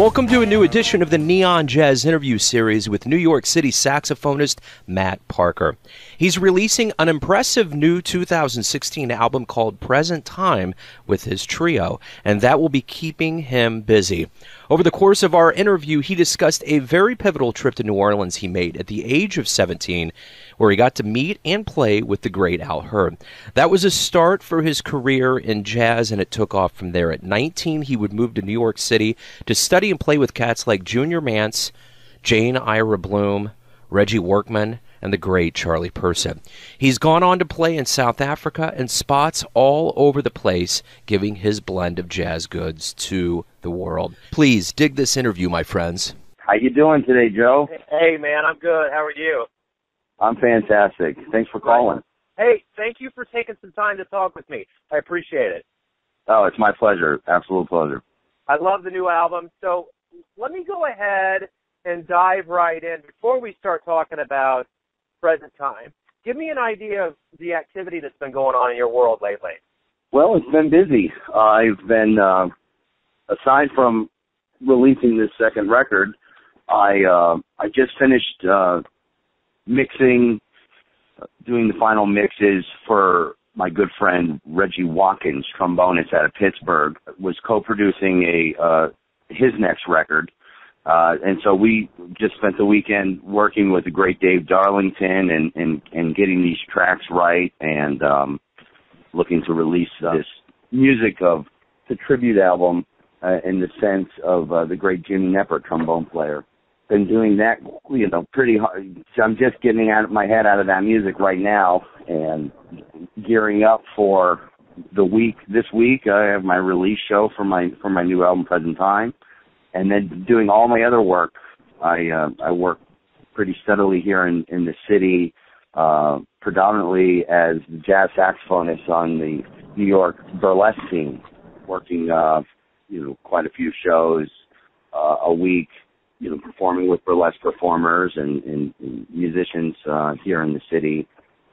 Welcome to a new edition of the Neon Jazz interview series with New York City saxophonist Matt Parker. He's releasing an impressive new 2016 album called Present Time with his trio, and that will be keeping him busy. Over the course of our interview, he discussed a very pivotal trip to New Orleans he made at the age of 17 where he got to meet and play with the great Al Hirt. That was a start for his career in jazz, and it took off from there. At 19, he would move to New York City to study and play with cats like Junior Mance, Jane Ira Bloom, Reggie Workman, and the great Charlie Persip. He's gone on to play in South Africa and spots all over the place, giving his blend of jazz goods to the world. Please dig this interview, my friends. How you doing today, Joe? Hey, man, I'm good. How are you? I'm fantastic. Thanks for calling. Hey, thank you for taking some time to talk with me. I appreciate it. Oh, it's my pleasure. Absolute pleasure. I love the new album. So let me go ahead and dive right in. Before we start talking about present time, give me an idea of the activity that's been going on in your world lately. Well, it's been busy. Uh, I've been, uh, aside from releasing this second record, I uh, I just finished uh, mixing, doing the final mixes for my good friend Reggie Watkins, trombonist out of Pittsburgh, was co-producing a uh, his next record. Uh, and so we just spent the weekend working with the great Dave Darlington and, and, and getting these tracks right and, um, looking to release uh, this music of the tribute album, uh, in the sense of, uh, the great Jimmy Knepper, trombone player been doing that, you know, pretty hard. So I'm just getting out of my head out of that music right now and gearing up for the week. This week, I have my release show for my for my new album, Present Time, and then doing all my other work. I uh, I work pretty steadily here in in the city, uh, predominantly as jazz saxophonist on the New York burlesque scene, working uh, you know quite a few shows uh, a week you know, performing with burlesque performers and, and, and musicians uh, here in the city,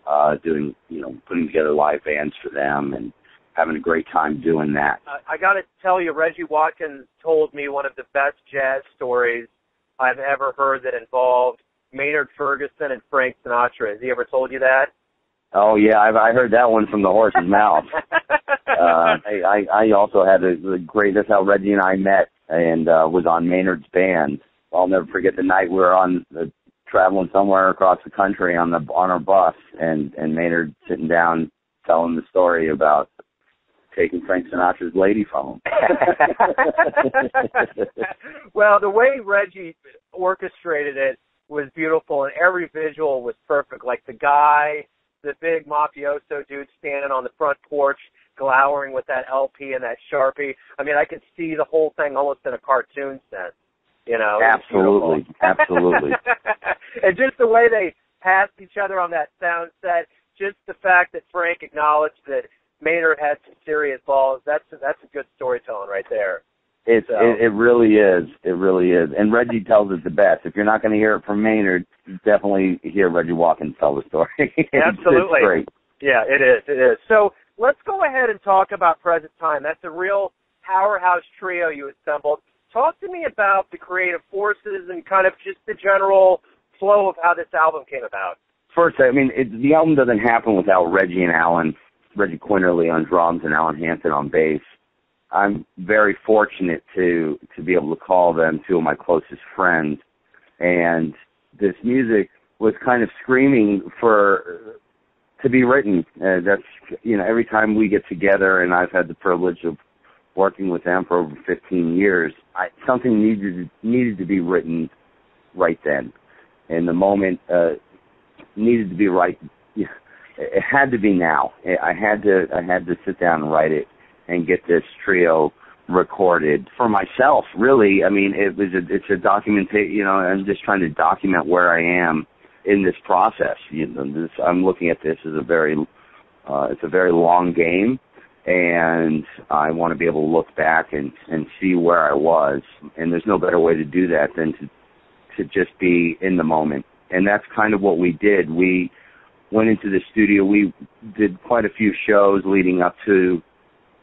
uh, doing, you know, putting together live bands for them and having a great time doing that. I, I got to tell you, Reggie Watkins told me one of the best jazz stories I've ever heard that involved Maynard Ferguson and Frank Sinatra. Has he ever told you that? Oh yeah, I've I heard that one from the horse's mouth. uh, I, I I also had a, a great. That's how Reggie and I met, and uh, was on Maynard's band I'll never forget the night we were on the traveling somewhere across the country on the on our bus and and Maynard sitting down telling the story about taking Frank Sinatra's lady phone. well, the way Reggie orchestrated it was beautiful and every visual was perfect. Like the guy, the big mafioso dude standing on the front porch glowering with that LP and that Sharpie. I mean, I could see the whole thing almost in a cartoon sense. You know, absolutely, absolutely. and just the way they passed each other on that sound set, just the fact that Frank acknowledged that Maynard had some serious balls. That's a, that's a good storytelling right there. It's so. it, it really is. It really is. And Reggie tells it the best. If you're not going to hear it from Maynard, definitely hear Reggie Watkins tell the story. Absolutely. it's great. Yeah, it is. It is. So let's go ahead and talk about present time. That's a real powerhouse trio you assembled. Talk to me about the creative forces and kind of just the general flow of how this album came about. First, I mean, it, the album doesn't happen without Reggie and Alan, Reggie Quinerly on drums and Alan Hansen on bass. I'm very fortunate to to be able to call them two of my closest friends, and this music was kind of screaming for to be written. Uh, that's you know every time we get together, and I've had the privilege of working with them for over 15 years, I, something needed needed to be written right then, and the moment uh, needed to be right. It had to be now. I had to I had to sit down and write it and get this trio recorded for myself. Really, I mean, it was a, it's a documentation. You know, I'm just trying to document where I am in this process. You know, this, I'm looking at this as a very uh, it's a very long game and I want to be able to look back and and see where I was. And there's no better way to do that than to to just be in the moment. And that's kind of what we did. We went into the studio. We did quite a few shows leading up to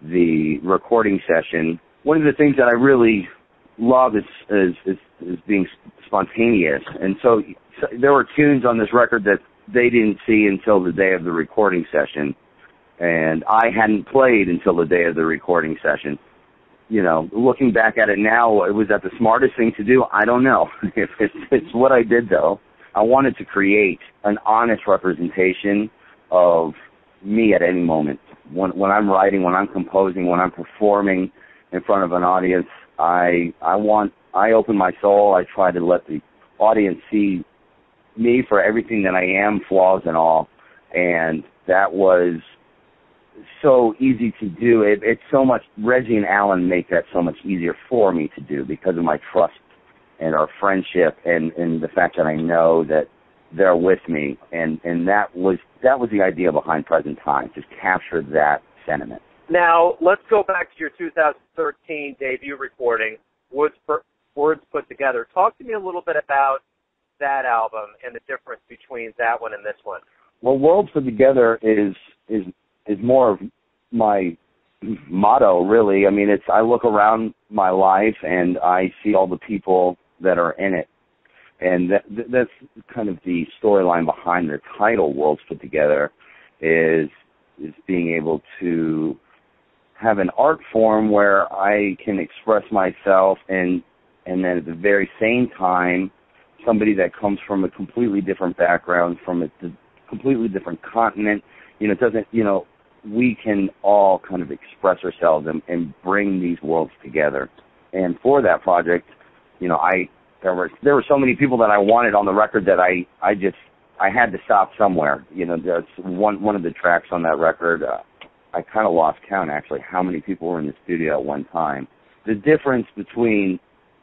the recording session. One of the things that I really love is is is, is being spontaneous, and so, so there were tunes on this record that they didn't see until the day of the recording session, and I hadn't played until the day of the recording session. You know, looking back at it now, it was that the smartest thing to do. I don't know. it's, it's what I did though. I wanted to create an honest representation of me at any moment. When when I'm writing, when I'm composing, when I'm performing in front of an audience, I I want I open my soul. I try to let the audience see me for everything that I am, flaws and all. And that was so easy to do. It, it's so much. Reggie and Alan make that so much easier for me to do because of my trust and our friendship and and the fact that I know that they're with me and and that was that was the idea behind present time to capture that sentiment now let's go back to your 2013 debut recording words words put together talk to me a little bit about that album and the difference between that one and this one well worlds put together is is is more of my motto really. I mean it's i look around my life and i see all the people that are in it. And that, that's kind of the storyline behind the title worlds put together is is being able to have an art form where I can express myself and and then at the very same time somebody that comes from a completely different background from a completely different continent you know doesn't you know we can all kind of express ourselves and, and bring these worlds together and for that project you know I there were there were so many people that I wanted on the record that I I just I had to stop somewhere. You know, that's one one of the tracks on that record. Uh, I kind of lost count actually how many people were in the studio at one time. The difference between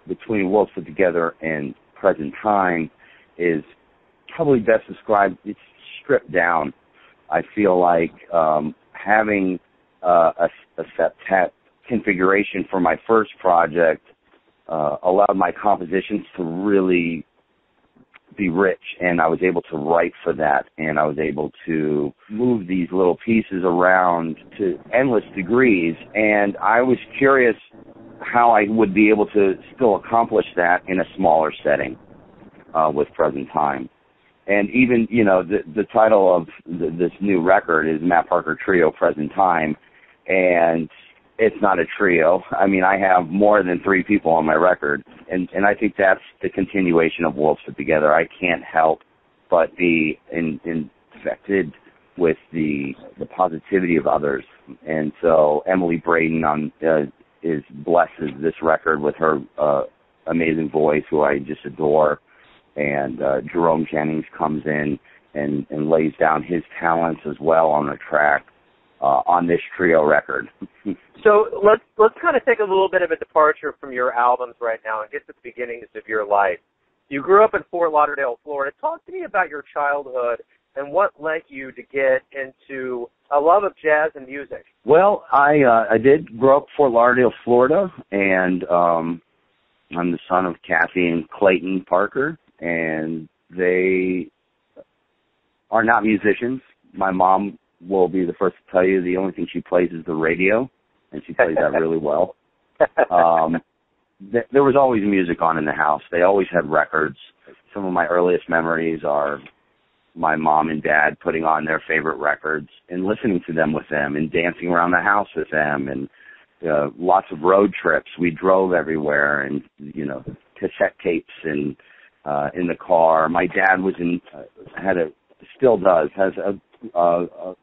between Worlds Put Together and Present Time is probably best described. It's stripped down. I feel like um, having uh, a, a septet configuration for my first project uh, allowed my compositions to really be rich and I was able to write for that and I was able to move these little pieces around to endless degrees and I was curious how I would be able to still accomplish that in a smaller setting uh, with present time. And even, you know, the, the title of the, this new record is Matt Parker Trio Present Time and it's not a trio. I mean, I have more than three people on my record, and and I think that's the continuation of Worlds Put Together. I can't help but be in, infected with the the positivity of others, and so Emily Braden on uh, is blesses this record with her uh, amazing voice, who I just adore, and uh, Jerome Jennings comes in and and lays down his talents as well on the track uh, on this trio record. so let's let's kind of take a little bit of a departure from your albums right now and get to the beginnings of your life. You grew up in Fort Lauderdale, Florida. Talk to me about your childhood and what led you to get into a love of jazz and music. Well, I uh, I did grow up Fort Lauderdale, Florida, and um, I'm the son of Kathy and Clayton Parker, and they are not musicians. My mom will be the first to tell you the only thing she plays is the radio, and she plays that really well. Um, th- there was always music on in the house. They always had records. Some of my earliest memories are my mom and dad putting on their favorite records and listening to them with them and dancing around the house with them and uh, lots of road trips. We drove everywhere and you know cassette tapes and uh in the car. My dad was in uh, had a still does has a, a, a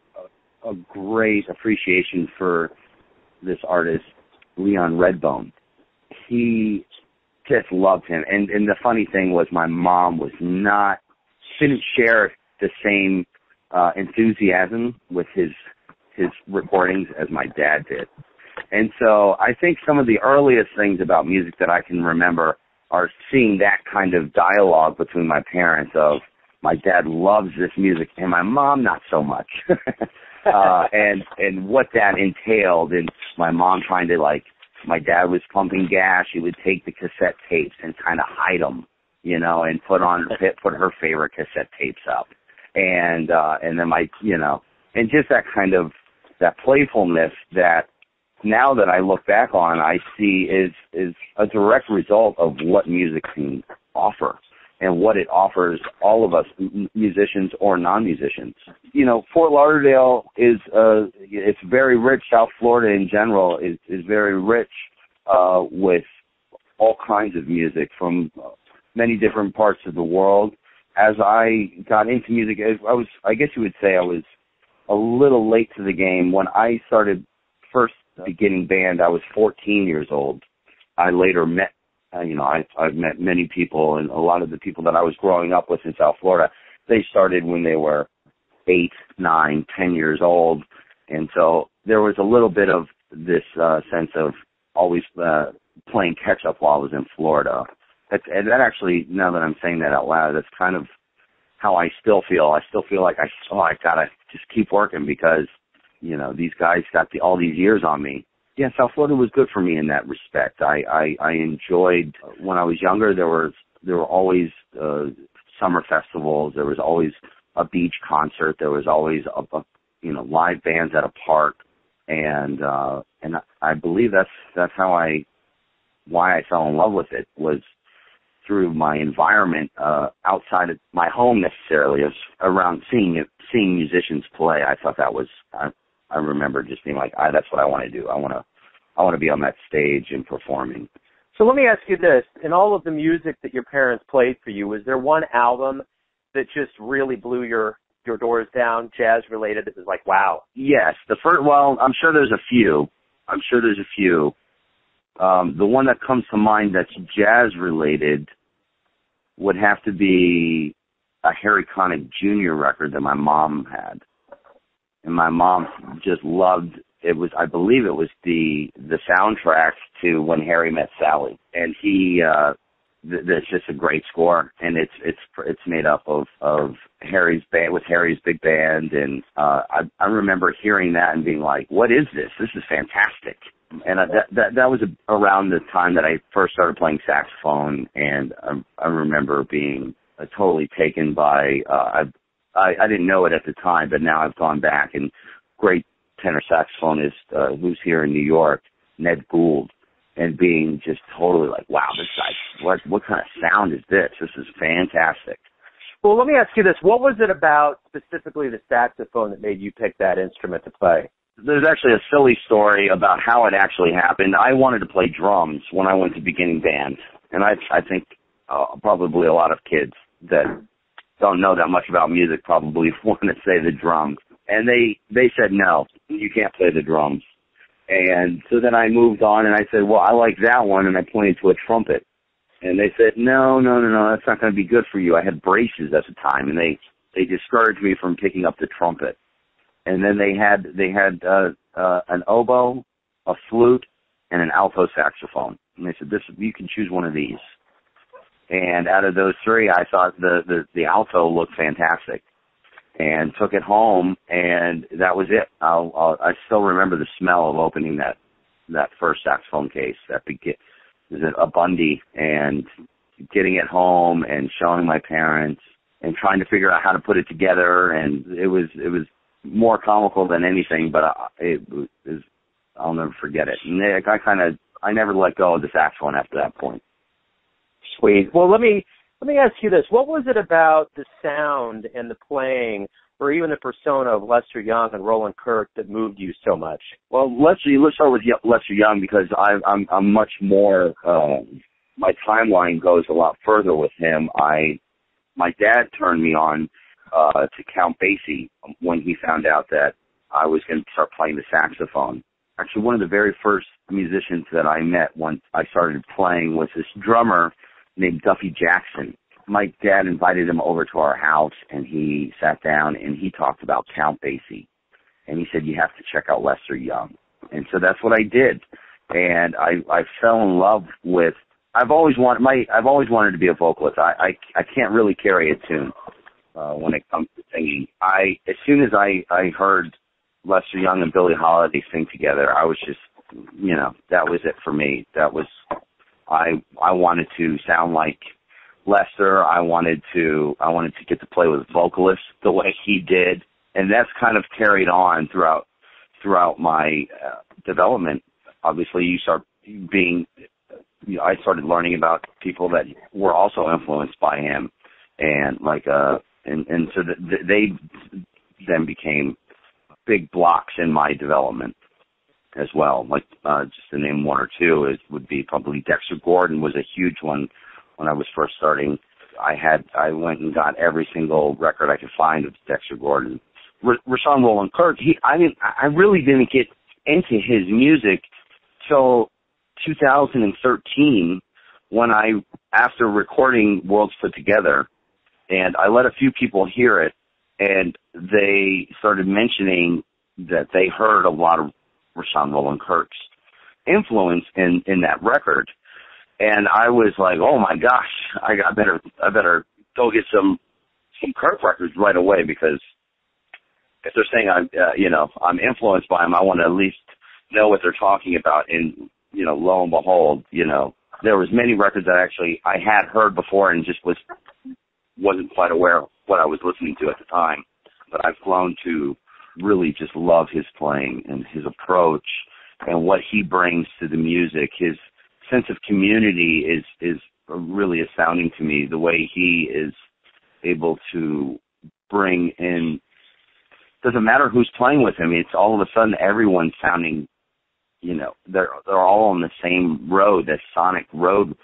a great appreciation for this artist, Leon Redbone. He just loved him. And and the funny thing was my mom was not didn't share the same uh enthusiasm with his his recordings as my dad did. And so I think some of the earliest things about music that I can remember are seeing that kind of dialogue between my parents of my dad loves this music and my mom not so much. uh, and and what that entailed, and my mom trying to like, my dad was pumping gas. She would take the cassette tapes and kind of hide them, you know, and put on put her favorite cassette tapes up, and uh, and then my, you know, and just that kind of that playfulness that now that I look back on, I see is is a direct result of what music can offer and what it offers all of us, musicians or non-musicians. You know, Fort Lauderdale is uh, it's very rich. South Florida in general is is very rich uh, with all kinds of music from many different parts of the world. As I got into music, I was I guess you would say I was a little late to the game when I started first beginning band. I was 14 years old. I later met uh, you know, I, I've met many people, and a lot of the people that I was growing up with in South Florida, they started when they were eight, nine, ten years old, and so there was a little bit of this uh, sense of always uh, playing catch up while I was in Florida. That, and that actually, now that I'm saying that out loud, that's kind of how I still feel. I still feel like I, oh, I gotta just keep working because, you know, these guys got the, all these years on me yeah, South Florida was good for me in that respect. I I, I enjoyed when I was younger. There was there were always uh, summer festivals. There was always a beach concert. There was always a, a you know live bands at a park, and uh, and I believe that's that's how I why I fell in love with it was through my environment uh, outside of my home necessarily. It was around seeing it, seeing musicians play. I thought that was uh, I remember just being like, I, that's what I want to do. I want to, I want to be on that stage and performing. So let me ask you this: in all of the music that your parents played for you, was there one album that just really blew your your doors down, jazz related? That was like, wow. Yes, the first. Well, I'm sure there's a few. I'm sure there's a few. Um, the one that comes to mind that's jazz related would have to be a Harry Connick Jr. record that my mom had and my mom just loved it was I believe it was the the soundtrack to When Harry Met Sally, and he uh th- that's just a great score, and it's it's it's made up of of Harry's band with Harry's big band, and uh I I remember hearing that and being like, what is this? This is fantastic. And I, that that that was around the time that I first started playing saxophone, and I, I remember being uh, totally taken by uh, I I, I didn't know it at the time, but now I've gone back and great tenor saxophonist uh, who's here in New York, Ned Goold, and being just totally like, wow, this guy, what what kind of sound is this? This is fantastic. Well, let me ask you this: What was it about specifically the saxophone that made you pick that instrument to play? There's actually a silly story about how it actually happened. I wanted to play drums when I went to beginning band, and I I think uh, probably a lot of kids that don't know that much about music probably want to say the drums. And they they said no, you can't play the drums. And so then I moved on and I said, well, I like that one, and I pointed to a trumpet. And they said, no, no, no, no, that's not going to be good for you. I had braces at the time, and they they discouraged me from picking up the trumpet. And then they had they had uh, uh, an oboe, a flute, and an alto saxophone. And they said, this you can choose one of these. And out of those three, I thought the, the, the alto looked fantastic and took it home and that was it. I'll, I'll, I still remember the smell of opening that, that first saxophone case, that begin, a Bundy and getting it home and showing my parents and trying to figure out how to put it together and it was, it was more comical than anything, but it was, I'll never forget it. And I kind of, I never let go of the saxophone after that point. Sweet. Well, let me let me ask you this: What was it about the sound and the playing, or even the persona of Lester Young and Roland Kirk that moved you so much? Well, Lester, let's start with Lester Young because I, I'm I'm much more. Uh, my timeline goes a lot further with him. I my dad turned me on uh, to Count Basie when he found out that I was going to start playing the saxophone. Actually, one of the very first musicians that I met once I started playing was this drummer named Duffy Jackson. My dad invited him over to our house and he sat down and he talked about Count Basie. And he said, you have to check out Lester Young. And so that's what I did. And I, I fell in love with, I've always wanted, my, I've always wanted to be a vocalist. I, I, I can't really carry a tune, uh, when it comes to singing. I, as soon as I, I heard Lester Young and Billie Holiday sing together, I was just, you know, that was it for me. That was I I wanted to sound like Lester. I wanted to I wanted to get to play with vocalists the way he did, and that's kind of carried on throughout throughout my uh, development, obviously you start being, you know, I started learning about people that were also influenced by him, and like uh, and and so that they then became big blocks in my development as well. Like uh, just to name one or two, it would be probably Dexter Gordon was a huge one when I was first starting. I had I went and got every single record I could find of Dexter Gordon. R- Rahsaan Roland Kirk, he I didn't I really didn't get into his music till 2013 when I after recording Worlds Put Together and I let a few people hear it and they started mentioning that they heard a lot of Rahsaan Roland Kirk's influence in in that record, and I was like, oh my gosh, I, got better I better go get some some Kirk records right away because if they're saying I'm uh, you know I'm influenced by him, I want to at least know what they're talking about. And you know, lo and behold, you know, there was many records that actually I had heard before and just was wasn't quite aware of what I was listening to at the time. But I've grown to really just love his playing and his approach and what he brings to the music. His sense of community is is really astounding to me. The way he is able to bring in doesn't matter who's playing with him. It's all of a sudden everyone's sounding, you know, they're they're all on the same road, that sonic road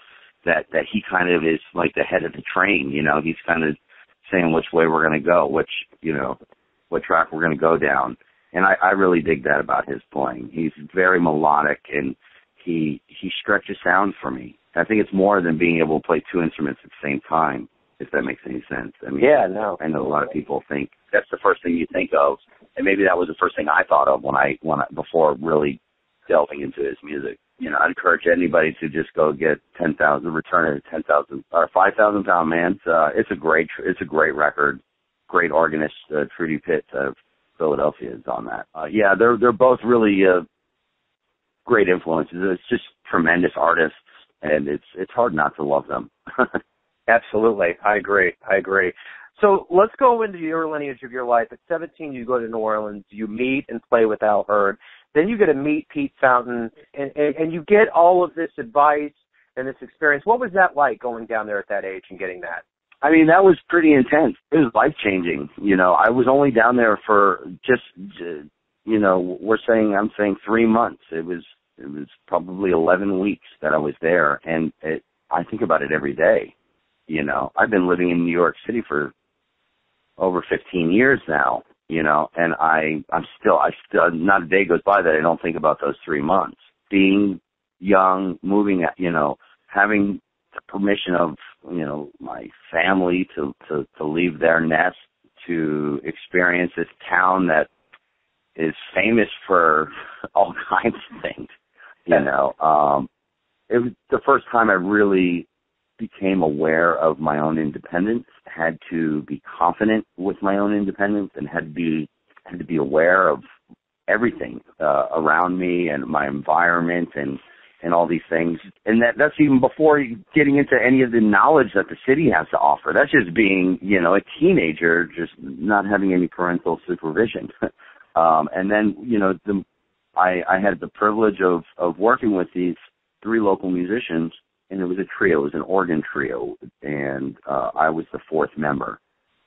that that he kind of is like the head of the train. You know, he's kind of saying which way we're going to go, which you know, what track we're going to go down. And I, I really dig that about his playing. He's very melodic and he he stretches sound for me. I think it's more than being able to play two instruments at the same time, if that makes any sense. I mean, yeah, no. I know a lot of people think that's the first thing you think of, and maybe that was the first thing I thought of when I when I, before really delving into his music. You know, I'd encourage anybody to just go get ten thousand, return it ten thousand or five thousand pound man. It's, uh, it's a great, it's a great record great organist, uh, Trudy Pitts of Philadelphia, is on that. Uh, yeah, they're they're both really uh, great influences. It's just tremendous artists, and it's it's hard not to love them. Absolutely, I agree. I agree. So let's go into your lineage of your life. At 17, you go to New Orleans. You meet and play with Al Hirt. Then you get to meet Pete Fountain, and, and, and you get all of this advice and this experience. What was that like going down there at that age and getting that? I mean, that was pretty intense. It was life changing. You know, I was only down there for just, uh, you know, we're saying, I'm saying three months. It was, it was probably 11 weeks that I was there. And it, I think about it every day. You know, I've been living in New York City for over 15 years now, you know, and I, I'm still, I still, not a day goes by that I don't think about those three months. Being young, moving, you know, having the permission of you know my family to to to leave their nest to experience this town that is famous for all kinds of things you know. Um it was the first time i really became aware of my own independence had to be confident with my own independence and had to be had to be aware of everything uh, around me and my environment and and all these things. And that that's even before getting into any of the knowledge that the city has to offer. That's just being, you know, a teenager, just not having any parental supervision. um, and then, you know, the, I, I had the privilege of, of working with these three local musicians and it was a trio, it was an organ trio and, uh, I was the fourth member.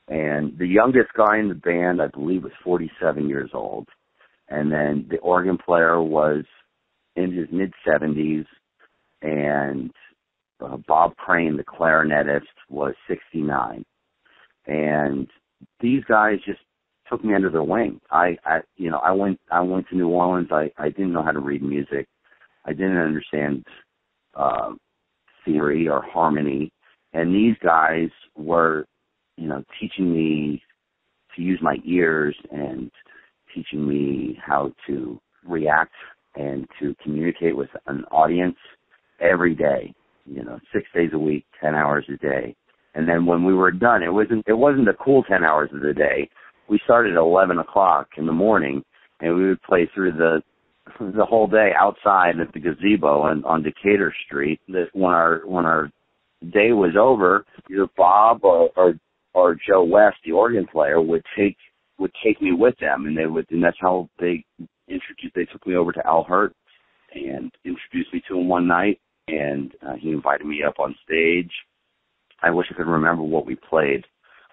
And the youngest guy in the band, I believe, was 47 years old. And then the organ player was in his mid 70s, and uh, Bob Crane, the clarinetist, was 69. And these guys just took me under their wing. I, I, you know, I went, I went to New Orleans. I, I didn't know how to read music. I didn't understand uh, theory or harmony, and these guys were, you know, teaching me to use my ears and teaching me how to react and to communicate with an audience every day, you know, six days a week, 10 hours a day. And then when we were done, it wasn't, it wasn't the cool 10 hours of the day. We started at 11 o'clock in the morning and we would play through the, the whole day outside at the gazebo on, on Decatur Street. That when our, when our day was over, either Bob or, or, or Joe West, the organ player, would take, would take me with them and they would, and that's how they introduced. They took me over to Al Hirt and introduced me to him one night, and uh, he invited me up on stage. I wish I could remember what we played.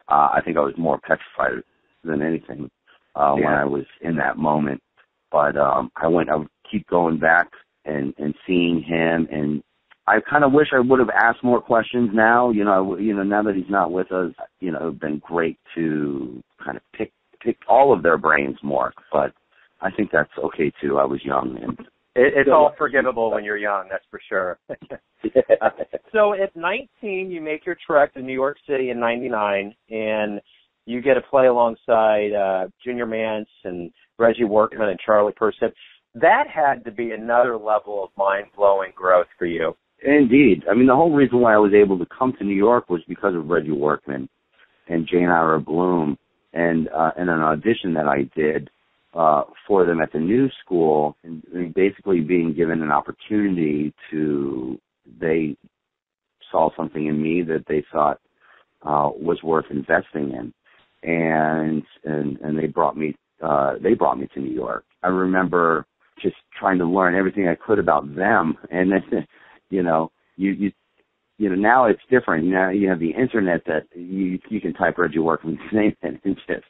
Uh, I think I was more petrified than anything uh, yeah. when I was in that moment. But um, I went. I would keep going back and and seeing him, and I kind of wish I would have asked more questions. Now, you know, you know, now that he's not with us, you know, it'd been great to kind of pick pick all of their brains more. But I think that's okay too. I was young and it, it's all forgivable when you're young, that's for sure. so at 19, you make your trek to New York City in '99, and you get to play alongside uh, Junior Mance and Reggie Workman and Charlie Persip. That had to be another level of mind blowing growth for you. Indeed. I mean, the whole reason why I was able to come to New York was because of Reggie Workman and Jane Ira Bloom and uh, and an audition that I did uh, for them at the new school, and, basically being given an opportunity to they saw something in me that they thought uh, was worth investing in, and and and they brought me uh, they brought me to New York. I remember just trying to learn everything I could about them, and then you know you you you know now it's different. Now you have the internet that you you can type Reggie Workman's in and just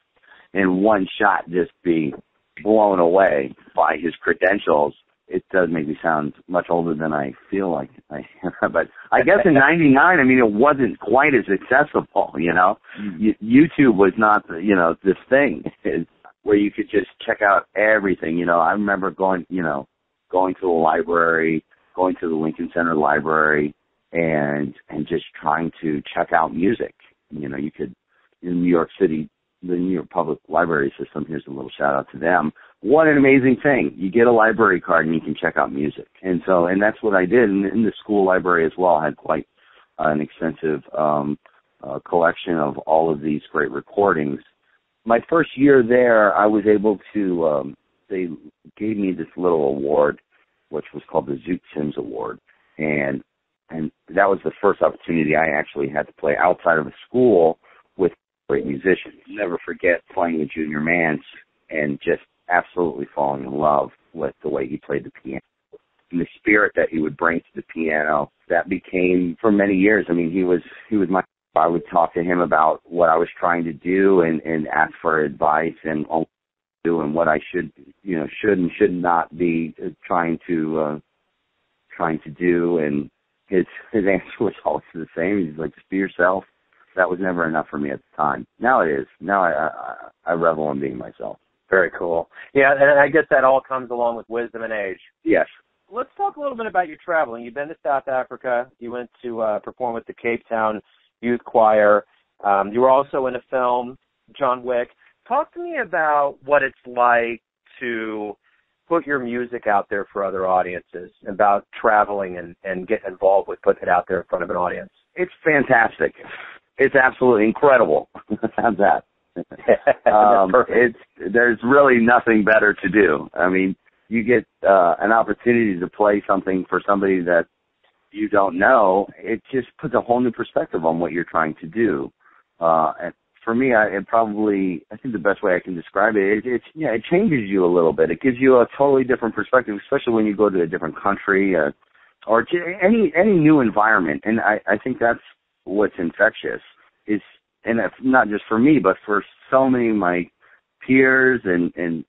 in one shot just be blown away by his credentials. It does make me sound much older than I feel like I am. but I guess in 99, I mean, it wasn't quite as accessible, you know? Mm. YouTube was not, the, you know, this thing where you could just check out everything, you know? I remember going, you know, going to the library, going to the Lincoln Center Library and, and just trying to check out music. You know, you could, in New York City, the New York Public Library System. Here's a little shout out to them. What an amazing thing! You get a library card and you can check out music. And so, and that's what I did. And in the school library as well, had quite uh, an extensive um, uh, collection of all of these great recordings. My first year there, I was able to. Um, they gave me this little award, which was called the Zoot Sims Award, and and that was the first opportunity I actually had to play outside of a school great musician. Never forget playing with Junior Mance and just absolutely falling in love with the way he played the piano. And the spirit that he would bring to the piano, that became for many years. I mean, he was he was my. I would talk to him about what I was trying to do and and ask for advice and do and what I should you know should and should not be trying to uh trying to do and his his answer was always the same. He's like, just be yourself, that was never enough for me at the time. Now it is. Now I I, I revel in being myself. Very cool. Yeah, and I guess that all comes along with wisdom and age. Yes. Let's talk a little bit about your traveling. You've been to South Africa. You went to uh, perform with the Cape Town Youth Choir. Um, you were also in a film, John Wick. Talk to me about what it's like to put your music out there for other audiences, about traveling and, and getting involved with putting it out there in front of an audience. It's fantastic it's absolutely incredible. How's that? um, it's there's really nothing better to do. I mean, you get uh, an opportunity to play something for somebody that you don't know. It just puts a whole new perspective on what you're trying to do. Uh, and for me, I it probably I think the best way I can describe it is it's yeah it changes you a little bit. It gives you a totally different perspective, especially when you go to a different country uh, or any any new environment. And I I think that's what's infectious is, and it's not just for me, but for so many of my peers and and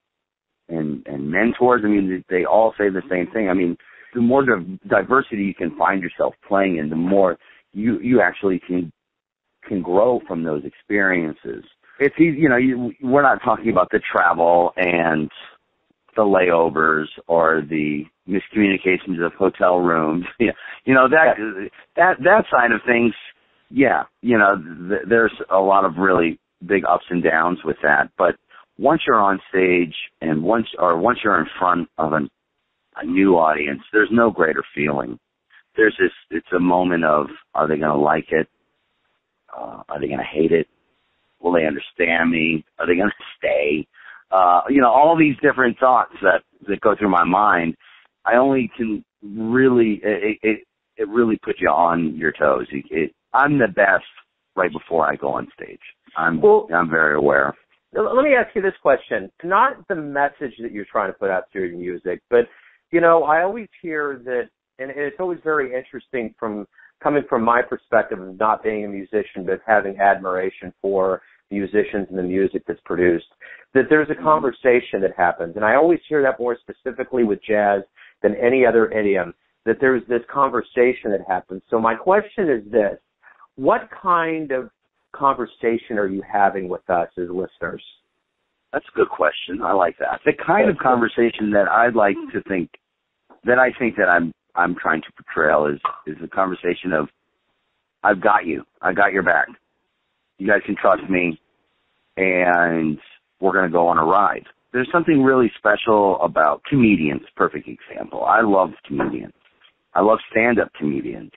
and and mentors. I mean, they all say the same thing. I mean, the more diversity you can find yourself playing in, the more you you actually can can grow from those experiences. It's easy, you know, you, we're not talking about the travel and the layovers or the miscommunications of hotel rooms. you know that that that side of things yeah, you know, th- there's a lot of really big ups and downs with that, but once you're on stage and once or once you're in front of an, a new audience, there's no greater feeling. There's this, it's a moment of, are they going to like it? Uh, are they going to hate it? Will they understand me? Are they going to stay? Uh, you know, all these different thoughts that, that go through my mind. I only can really, it, it, it really puts you on your toes. It, it, I'm the best right before I go on stage. I'm well, I'm very aware. let me ask you this question: not the message that you're trying to put out through your music, but you know, I always hear that, and it's always very interesting from coming from my perspective of not being a musician, but having admiration for musicians and the music that's produced, that there's a mm-hmm. conversation that happens. And I always hear that more specifically with jazz than any other idiom, that there's this conversation that happens. So my question is this, what kind of conversation are you having with us as listeners? That's a good question. I like that. The kind of conversation that I'd like to think that I think that I'm I'm trying to portray is is a conversation of I've got you. I got your back. You guys can trust me and we're going to go on a ride. There's something really special about comedians, perfect example. I love comedians. I love stand-up comedians.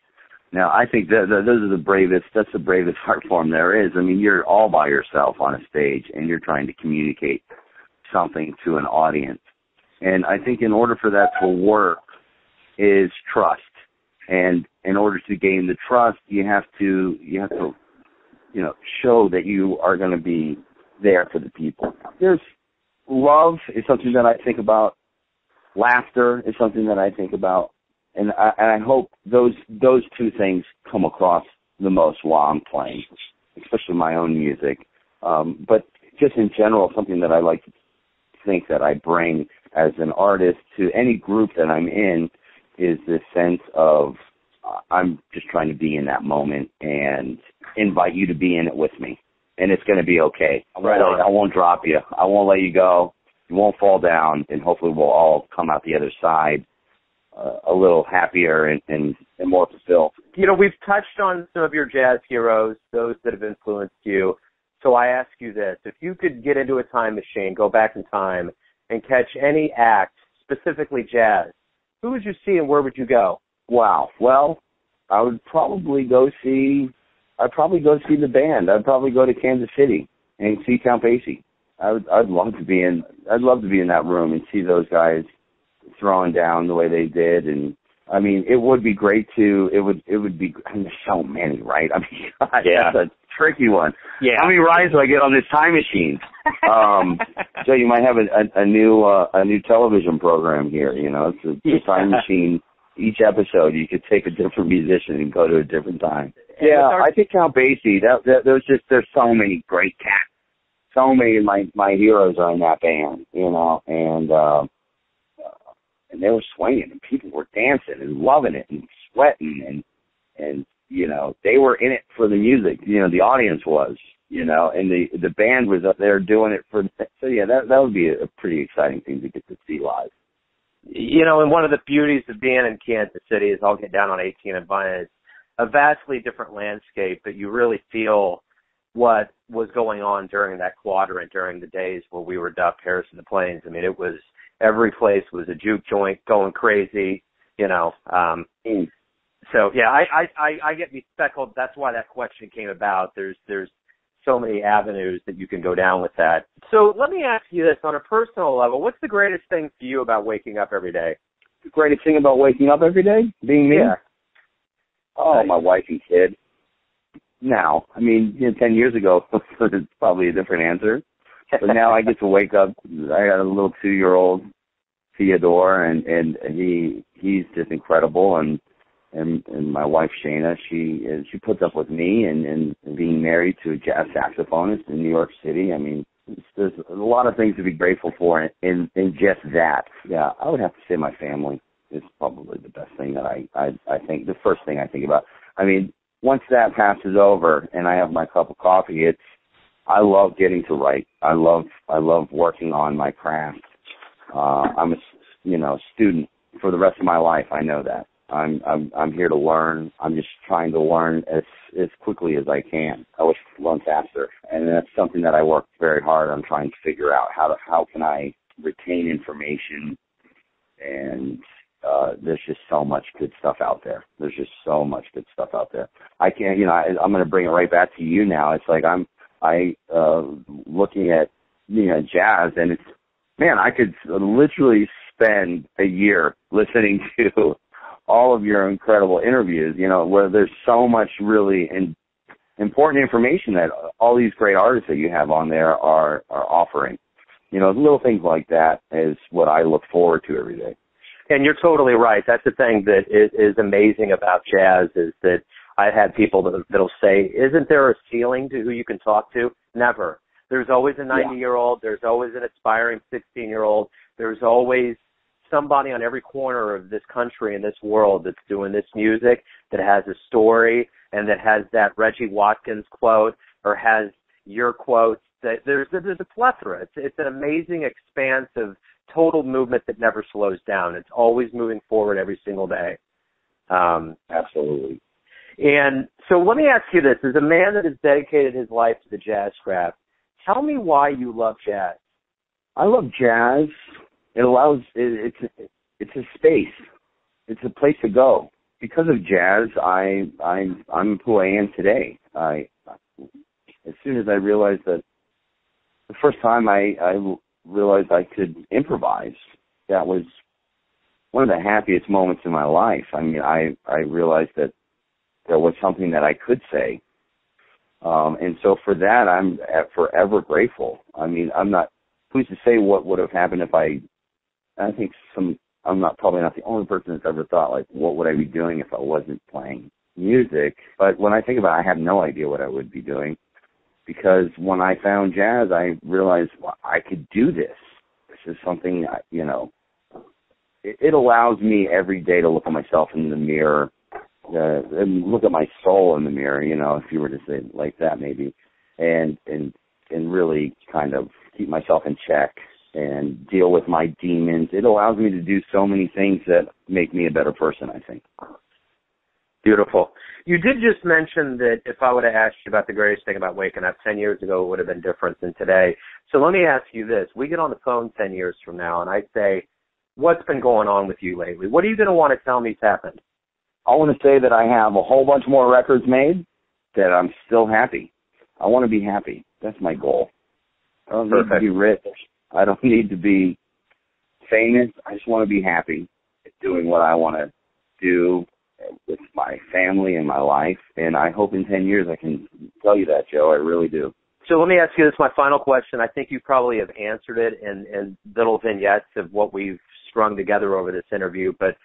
Now, I think that, that those are the bravest. That's the bravest art form there is. I mean, you're all by yourself on a stage, and you're trying to communicate something to an audience. And I think in order for that to work, is trust. And in order to gain the trust, you have to you have to you know show that you are going to be there for the people. There's love is something that I think about. Laughter is something that I think about and I, and I hope those those two things come across the most while I'm playing, especially my own music. Um, but just in general, something that I like to think that I bring as an artist to any group that I'm in is this sense of uh, I'm just trying to be in that moment and invite you to be in it with me, and it's going to be okay. Right I won't drop you. I won't let you go. You won't fall down, and hopefully we'll all come out the other side uh, a little happier and, and, and more fulfilled. You know, we've touched on some of your jazz heroes, those that have influenced you. So I ask you this: if you could get into a time machine, go back in time, and catch any act, specifically jazz, who would you see and where would you go? Wow. Well, I would probably go see. I'd probably go see the band. I'd probably go to Kansas City and see Count Basie. I would. I'd love to be in. I'd love to be in that room and see those guys throwing down the way they did and I mean, it would be great to. It would. It would be. I mean, there's so many, right? I mean, God, yeah. that's a tricky one. Yeah. How many rides do I get on this time machine? Um, so you might have a, a, a new uh, a new television program here. You know, it's a, yeah. time machine. Each episode, you could take a different musician and go to a different time. Yeah, I think Count Basie. That, that there's just there's so many great cats. So many of my my heroes are in that band. You know, and. uh and they were swinging and people were dancing and loving it and sweating and and you know they were in it for the music you know the audience was you know and the the band was up there doing it for so yeah that that would be a, pretty exciting thing to get to see live you know and one of the beauties of being in kansas city is i'll get down on 18 and vine it's a vastly different landscape but you really feel what was going on during that quadrant during the days where we were dubbed Paris and the Plains. I mean, it was every place was a juke joint going crazy, you know. Um mm. so yeah, I, I, I, I get bespeckled. That's why that question came about. There's there's so many avenues that you can go down with that. So let me ask you this on a personal level, what's the greatest thing for you about waking up every day? The greatest thing about waking up every day? Being me? Yeah. Oh, my wife and kid. Now, I mean, you know, ten years ago, it's probably a different answer but now I get to wake up. I got a little two year old Theodore, and and he he's just incredible, and and and my wife Shana, she she puts up with me, and and being married to a jazz saxophonist in New York City. I mean, there's a lot of things to be grateful for in, in in just that. Yeah, I would have to say my family is probably the best thing that I I I think the first thing I think about. I mean, once that passes over and I have my cup of coffee, it's I love getting to write. I love I love working on my craft. Uh, I'm a you know student for the rest of my life. I know that. I'm I'm I'm here to learn. I'm just trying to learn as as quickly as I can. I wish could learn faster, and that's something that I work very hard on trying to figure out how to how can I retain information. And uh, there's just so much good stuff out there. There's just so much good stuff out there. I can't, you know, I, I'm going to bring it right back to you now. It's like I'm I uh looking at you know jazz and it's man I could literally spend a year listening to all of your incredible interviews you know where there's so much really in important information that all these great artists that you have on there are are offering. You know, little things like that is what I look forward to every day. And you're totally right. That's the thing that is, is amazing about jazz is that I've had people that, that'll say, "Isn't there a ceiling to who you can talk to?" Never. There's always a 90 year old. There's always an aspiring 16 year old. There's always somebody on every corner of this country and this world that's doing this music that has a story and that has that Reggie Watkins quote or has your quotes. That there's there's a plethora. It's it's an amazing expanse of total movement that never slows down. It's always moving forward every single day. Um, Absolutely. And so let me ask you this: as a man that has dedicated his life to the jazz craft, tell me why you love jazz. I love jazz. It allows it, it's it's a space. It's a place to go. Because of jazz, I I'm I'm who I am today. I as soon as I realized that the first time I I realized I could improvise, that was one of the happiest moments in my life. I mean, I I realized that there was something that I could say, um, and so for that, I'm forever grateful. I mean, I'm not who's to say what would have happened if I. I think some. I'm not probably not the only person that's ever thought like, what would I be doing if I wasn't playing music? But when I think about, it, I have no idea what I would be doing because when I found jazz, I realized well, I could do this. This is something you know. It, it allows me every day to look at myself in the mirror, uh, and look at my soul in the mirror. You know, if you were to say it like that, maybe, and and and really kind of keep myself in check and deal with my demons. It allows me to do so many things that make me a better person. I think. Beautiful. You did just mention that if I would have asked you about the greatest thing about waking up 10 years ago, it would have been different than today. So let me ask you this. We get on the phone 10 years from now and I say, what's been going on with you lately? What are you going to want to tell me's happened? I want to say that I have a whole bunch more records made, that I'm still happy. I want to be happy. That's my goal. I don't Perfect. need to be rich. I don't need to be famous. I just want to be happy doing what I want to do with my family and my life. And I hope in 10 years I can tell you that, Joe. I really do. So let me ask you this, my final question. I think you probably have answered it in, in little vignettes of what we've strung together over this interview, but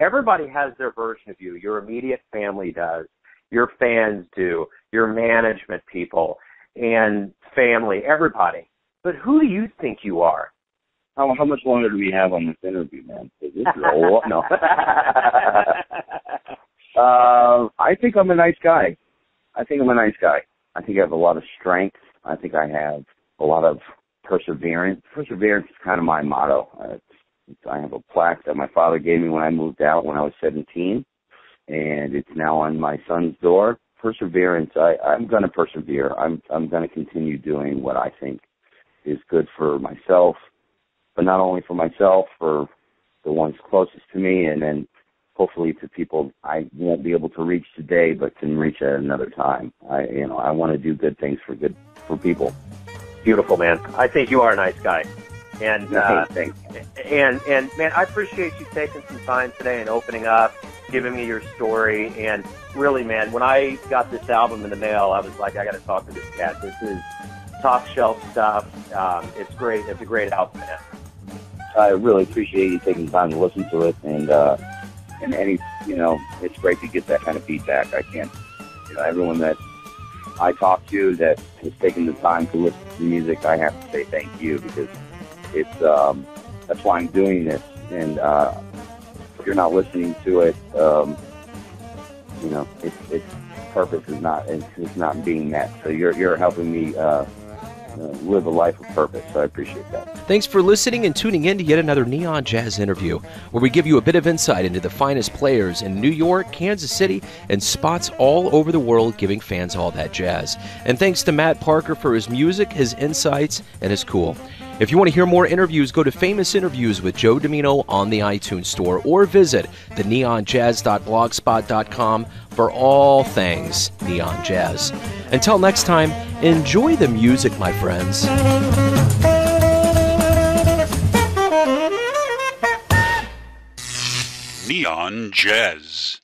everybody has their version of you. Your immediate family does. Your fans do. Your management people and family, everybody. But who do you think you are? How, how much longer do we have on this interview, man? This is a lot. No. uh, I think I'm a nice guy. I think I'm a nice guy. I think I have a lot of strength. I think I have a lot of perseverance. Perseverance is kind of my motto. Uh, I have a plaque that my father gave me when I moved out when I was 17, and it's now on my son's door. Perseverance. I, I'm going to persevere. I'm I'm going to continue doing what I think is good for myself, but not only for myself, for the ones closest to me, and then hopefully to people I won't be able to reach today, but can reach at another time. I, you know, I want to do good things for good for people. Beautiful, man. I think you are a nice guy. And uh, and and man, I appreciate you taking some time today and opening up, giving me your story. And really, man, when I got this album in the mail, I was like, I got to talk to this cat. This is top shelf stuff. Um, it's great. It's a great album, man. I really appreciate you taking time to listen to it, and uh, and any you know, it's great to get that kind of feedback. I can't, you know, everyone that I talk to that has taken the time to listen to the music, I have to say thank you because it's um, that's why I'm doing this. And uh, if you're not listening to it, um, you know, its its purpose is not it's, not being met. So you're you're helping me. Uh, uh, live a life of purpose. So I appreciate that. Thanks for listening and tuning in to yet another Neon Jazz interview, where we give you a bit of insight into the finest players in New York, Kansas City, and spots all over the world, giving fans all that jazz. And thanks to Matt Parker for his music, his insights, and his cool. If you want to hear more interviews, go to Famous Interviews with Joe Dimino on the iTunes Store or visit the neonjazz.blogspot.com for all things neon jazz. Until next time, enjoy the music, my friends. Neon Jazz.